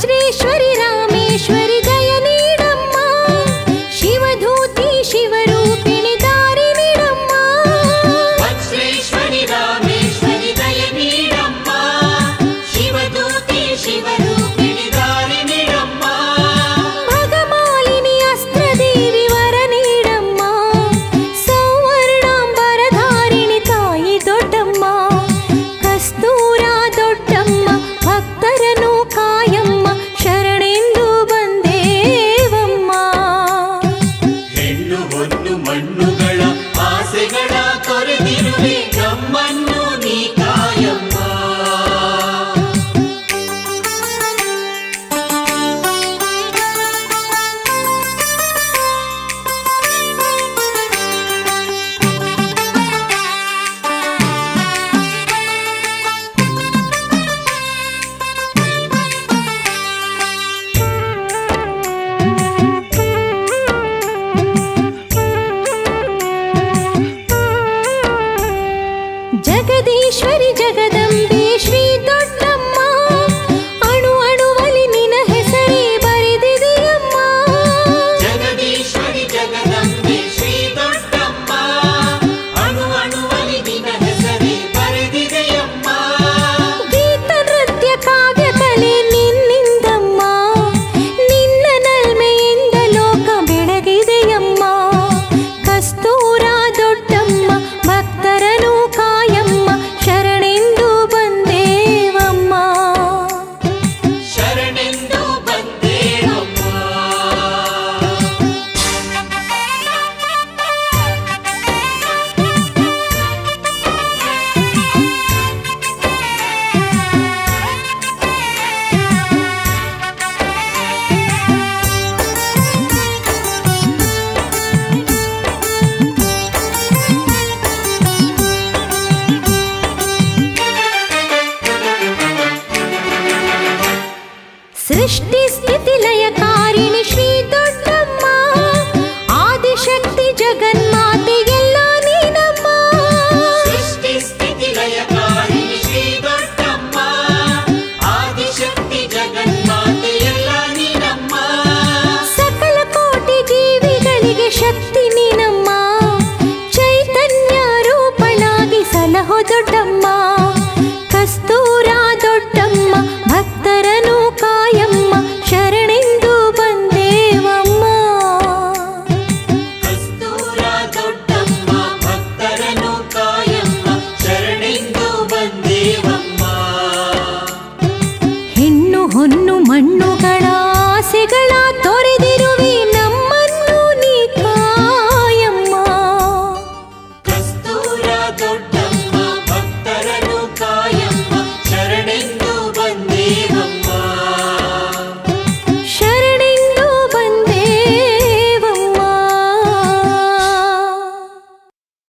श्वरि रामेश्वरि ದೊಡ್ಡಮ್ಮ ಕಸ್ತೂರ ದೊಡ್ಡಮ್ಮ ಭಕ್ತರನು ಕಾಯಮ್ಮ ಶರಣೆಂದು ಬಂದೇವಮ್ಮ. ಕಸ್ತೂರ ದೊಡ್ಡಮ್ಮ ಭಕ್ತರನು ಕಾಯಮ್ಮ ಶರಣೆಂದು ಬಂದೇವಮ್ಮ. ಹೆಣ್ಣು ಹೊನ್ನು ಮಣ್ಣು